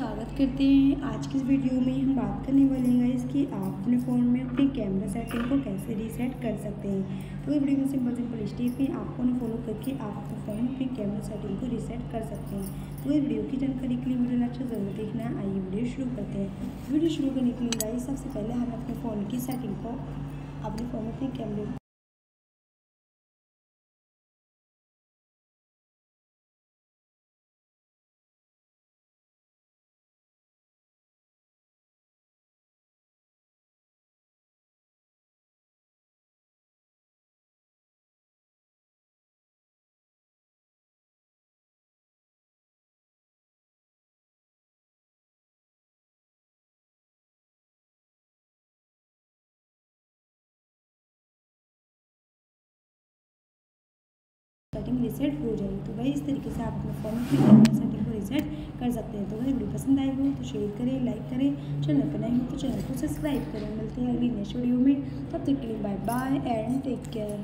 स्वागत करते हैं। आज की इस वीडियो में हम बात करने वाले हैं गाइस कि आप अपने फ़ोन में अपने कैमरा सेटिंग को कैसे रीसेट कर सकते हैं। तो इस वीडियो में सिंपल सिंपल स्टेप में आपको उन्हें फॉलो करके आप अपने फ़ोन में अपनी कैमरा सेटिंग को रीसेट कर सकते हैं। तो इस वीडियो की जानकारी के लिए वीडियो अच्छा ज़रूर देखना। आइए वीडियो शुरू करते हैं। वीडियो शुरू करने के लिए गाइस सबसे पहले हम अपने फ़ोन की सेटिंग को, अपने फ़ोन में अपने कैमरे सेटिंग रीसेट हो जाएगी। तो भाई इस तरीके से आप अपने फ़ोन की सेटिंग को रीसेट कर सकते हैं। तो अगर वीडियो पसंद आई हो तो शेयर करें लाइक करें चैनल पर नहीं हो तो चैनल को सब्सक्राइब करें। मिलते हैं अगली नेक्स्ट वीडियो में। तब तक के लिए bye bye and take care